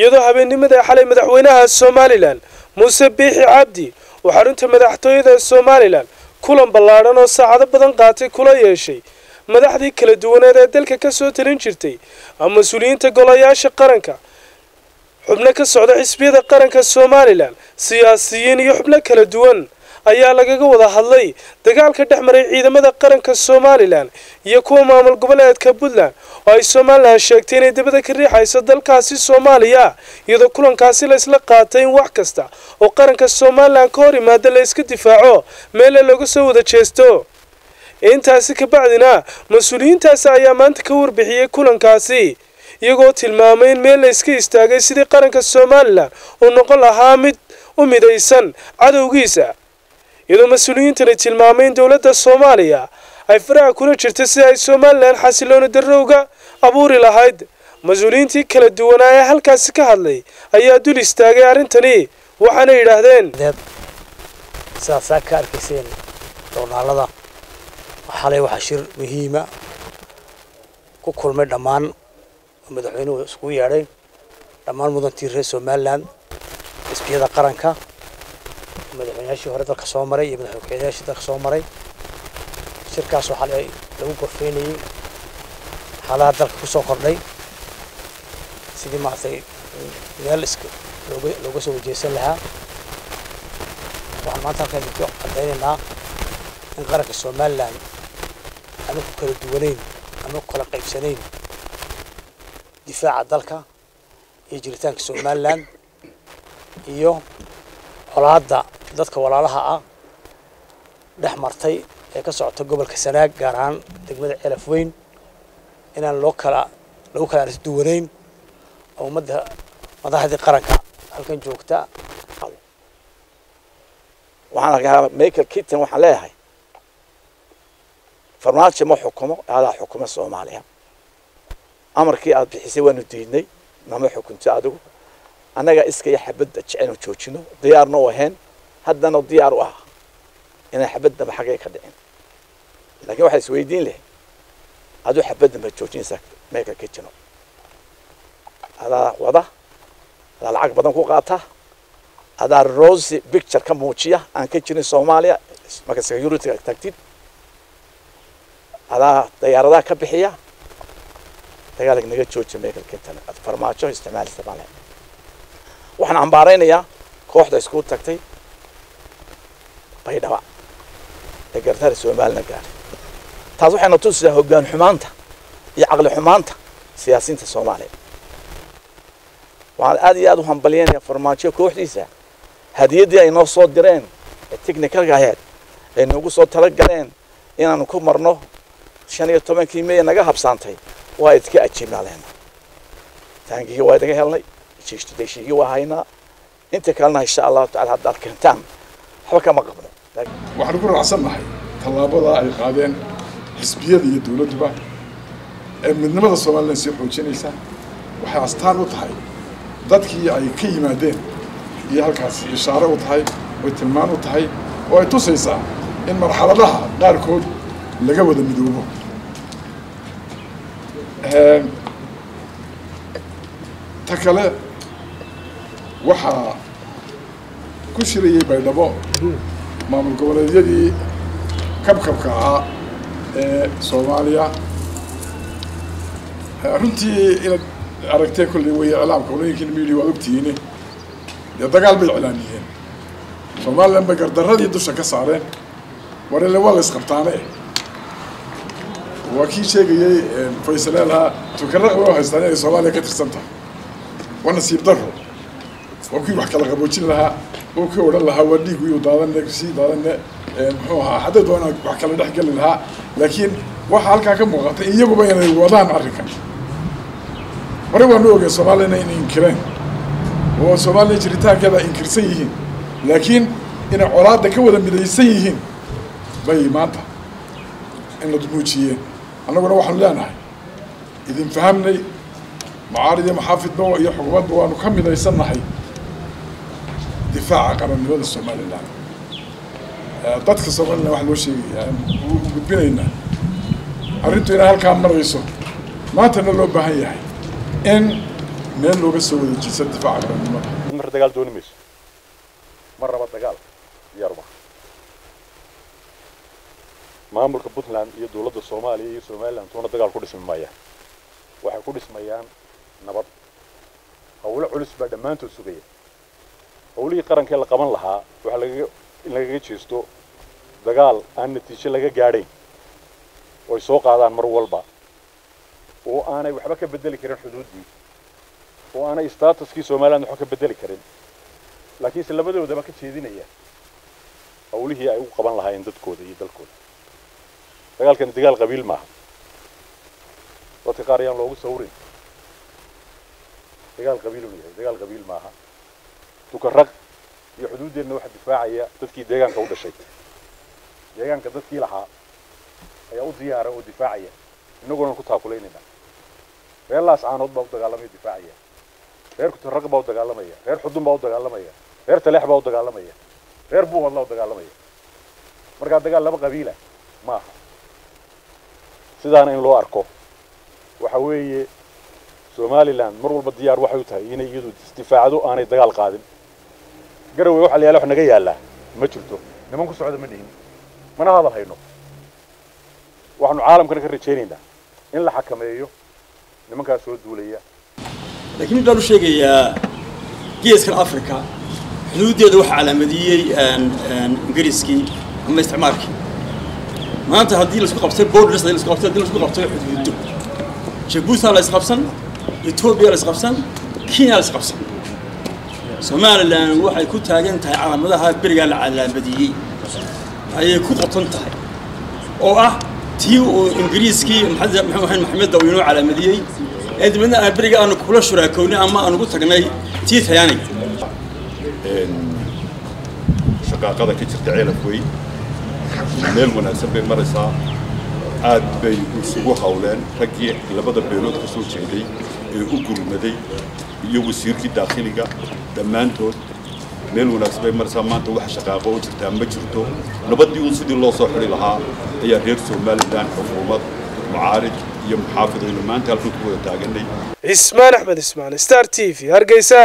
يدو هبين نمده حالي مدحوينها السومالي لأن موسي بيحي عبدي وحرونت مدحتوية ده السومالي لأن كولان بلاران وصاعد بدن قاتي كولا ياشي مدح دي كلا دوانا ده دل كاسو تلنجرتي أما سولين تقولا ياشي قرنكا حبنا كسعود عسبية ده قرنكا السومالي لأن سياسيين يحبنا كلا دوان. Ayaa lagaga wada hadlay dagaalka dhex maray ciidamada qaranka somalilan iyo kuwa maamul goboleedka puntland. Oo ay somalilan sheegtay inay dabada ka riixayso dalkaasi soomaaliya iyadoo kulankaasi la isla qaatay in wax kasta oo qaranka somalilan ka hor yimaada la iska difaaco meelle looga soo wada jeesto. Intaasi kabacdina mas'uuliyiintaasi ayaa maanta ka warbixiyey kulankaasi iyagoo tilmaamay in meel la iska istaagay sidii qaranka somalilan uu noqon lahaa mid u midaysan cadowgiisa iyadoo mas-uuliyiintani tilmaamay in dowladda soomaaliya ay faraha kula jirta si ay somalilan xasilooni darro uga abuuri lahayd mas-uuliyiintii kala duwanaa ee halkaasi ka hadlay ayaa dul istaagay arrintani waxaana yidhaahdeen sidaad saa ka arkayseen joornaalada xalay waxaa shir muhiima ku kulmay dhammaan madaxweynuhu iskugu yeedhay dhammaan mudantii reer somalilan xisbiyada qaranka madaxweynayaashii hore dalka soo maray iyo madaxweynayaashii dalka soo maray shirkaas waxaa lagu gorfeynayey xaaladaha dalka kusoo kordhay sidii maaragtay meel iska looga looga soo wajeysan lahaa waxaan maanta halkan idinku caddaynaynaa in qaranka somalilan aanu ku kala duwanayn aanu ku kala qaybsanayn difaaca dalka iyo jiritaanka somalilan iyo colaadda دادك ولا لها آه دح مرتي كسعة قبل كسنة جاران تقبل ألف وين إن اللوكلا لوكلا الدورين أو مدة مدة هذه قرنك هل كان جوكتا وحنا كهذا ميكر كيتن وحلاها فرماتش مو حكومة هذا حكومة الصومالية أمر كي أبي حسين الديني ما محو كنت أدو أنا جا إسكي حبدت شعنو تشوشنو ديارنا وهن هدنا الديار وها إن حبده بحقيقة دين لكن واحد سويدين له. هذا حبده بتشوفين سك ميكا كيتشنو هذا وضع. هذا العقبة دم قاطع. هذا روز بيكتشر كم موشية عن كيتشن الصومالية ما كان سيجرو تكتيب. هذا ديار ذاك بحية. تقالك نجد شوتش ميكا كيتشن الفرماشة استعمال استعمال وحنا عم بارين يا كوحدة سكوت تكتيب. Baydhaba ee gartara soomaalina gaaray taas waxayna tusisaa hoggaan xumaanta iyo caqli xumaanta siyaasiyiinta soomaaliya waxaan aad iyo aad u hambalyaynayaa farmaajo kooxdiisa hadiyaddii ay noo soo direen ee technicalka aheyd ay noogu soo talagaleen inaanu ku marno shan iyo tobankii meya naga habsaantay waa idka ajiibnaaleena taangigii waa idaga helnay deshiigii waa haynaa inta kalena insha allahu tacala haddaad keentaan waxba kama qabno waxaan ku raacsannahay tallaabada ay qaadeen xisbiyada iyo dowladduba ee midnimada somalilan sii xoojinaysa waxay astaan u tahay dadkii ay ka yimaadeen iyo halkaas ishaare u tahay oy tilmaan u tahay oo ay tusaysaa in marxaladaha qaarkood laga wada midoobo. Ta kale waxaa ku shirayay baydhabo maamul goboleedyadii kabkabka ahaa ee soomaaliya. Runtii inaad aragteen kolley way iclaamka olooyinkiina media waad ogtihiine dee dagaal bay iclaamiyeen somalilan bay gardaradii dusha ka saareen. War ile waa la isqabtaane. Waa kii sheegayey faysale lahaa tukaraq way haystaan inay soomaaliya ka tirsan tahay. Waa nasiib daro waa kii wax kala qaboojin lahaa kii odhan lahaa waa dhiig iyuu daadane sii daadane muxuu ahaa hadday doonaan wax kala dhex geli lahaa laakiin waxaa halkaa ka muuqata iyaguba inay wadaan arrinkan. Hore waanu ogeen soomaaliyana inay inkireen oo soomaaliya jiritaankeeda inkirsan yihiin laakiin inay colaadda ka wada midaysan yihiin bay maanta in la muujiyeen annaguna waxaanu leenahay idin fahamnay macaarid iyo maxaafidba iyo xukuumadba waanu ka midaysannahay difaaca qarannimada somalilan dadka somalilan waxa loo sheegaya u gudbinaynaa. Arrintu inay halkaa marayso maantana loo baahan yahay in meel looga soo wada jeesa difaaca qarannimada mar dagaal dooni mayso. Mar raba dagaal diyaaruma maamulka puntland iyo dowladda soomaaliya iyo somaliland toona dagaal ku dhismi maayaan. Waxay ku dhismayaan nabad. Howlo culus baa dhammaantood sugaya howlihii qarankee la qaban lahaa waxaa lagaga in lagaga jeesto dagaal aan natiijo laga gaadhayn. Oy soo qaadaan mar walba. Oo aanay waxba ka bedeli karin xuduuddii oo aanay statuskii somaliland waxba ka bedeli karin. Laakiinse labadoodaba ka jeedinaya. Howlihii ay u qaban lahaayeen dadkooda iyo dalkooda. Dagaalkani dagaal qabiil maaha. Dadka qaar ayaan loogu sawrin. Dagaal qabiiluu yahay dagaal qabiil maaha تكرق في حدود النوح الدفاعية تذكي ديغان كود الشيء. ديغان كذكي لها هي أو زيارة أو دفاعية نقول نكتها كلين هنا غير الله سعان عضب أو دقالمية دفاعية غير كترقب أو دقالمية غير حدوم أو دقالمية غير تلحب أو دقالمية غير بوغ الله أو دقالمية مرقا دقالمة قبيلة. ما. سيدان ان لو أركو. وحاوية سومالي لأن مرور بالديار وحيوتها. ينيدو دفاعه آني دقال قادم. Garowe waxa la yaalla wax naga yaallaa ma jirto. Niman ku socda ma dhihin. Mana hadal hayno. Waxaanu caalamkana ka rajaynaynaa. In la xakameeyo nimankaas soo duulaya. Laakiin mid baan u sheegayaa geeskan africa xuduuddeeda waxaa calaamadiyey ingiriiskii ama isticmaalkii. Maanta haddii la isku qabtay borders haddii la isku qabtay haddii la isku qabtay xuduudo jabuuti la isqabsan etoobiya la isqabsan kenya la isqabsan somaliland waxay ku taagan tahay calaamadaha berigaa la calaamadiyey ayay ku qoton tahay oo ah tii uu ingiriiskii maxamed maxamedda uu inoo calaamadiyey ee dibadna aan beriga aanu kula shuraakownay ama aan ugu tagnay tii tayaaniga shaqaaqada ka jirta ceelaf weyn meel wanaagsan bay maraysaa aad bay isugu hawleen raggii labada beelood ka soo jeeday ee u gurmaday iyo wasiirkii daakhiliga dhammaantood meel wanaagsan bay maraysaa maanta wax shaqaaqo oo jirtaa ma jirto. Nabaddii uun sidii loo soo xidhi lahaa ayaa reer somalilan xukuumad mucaarid iyo muxaafidaynu maanta halkan ku wada taaganay cismaan axmed ismaan star t v hargeysa